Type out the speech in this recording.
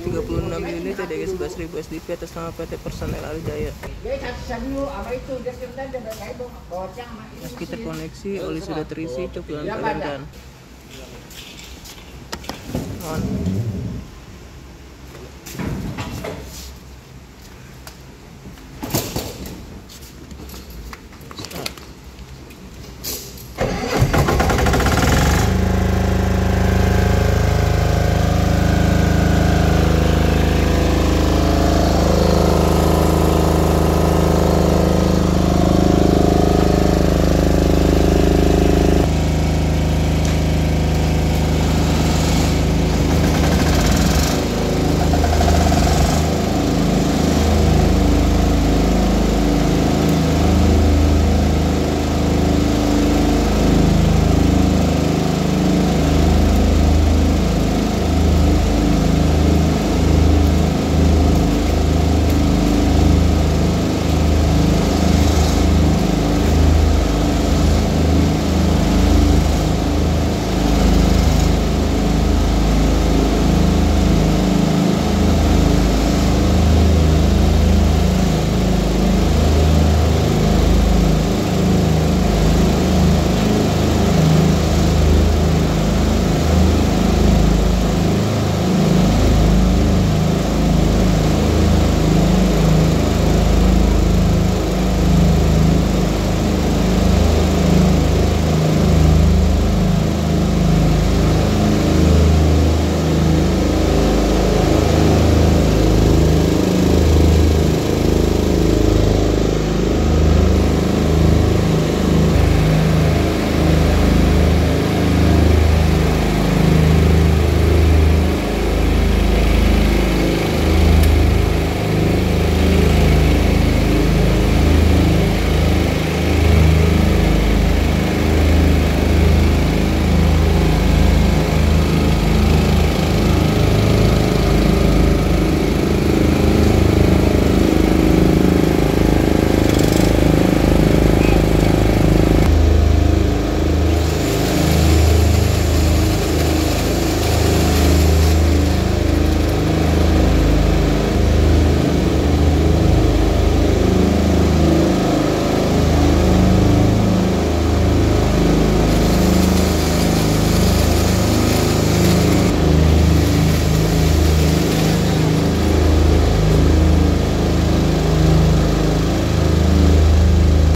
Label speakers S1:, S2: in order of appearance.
S1: 36 unit TDG 11.000 SDP atas nama PT Personel Alijaya. Meski terkoneksi, oli sudah terisi, coba kalian On.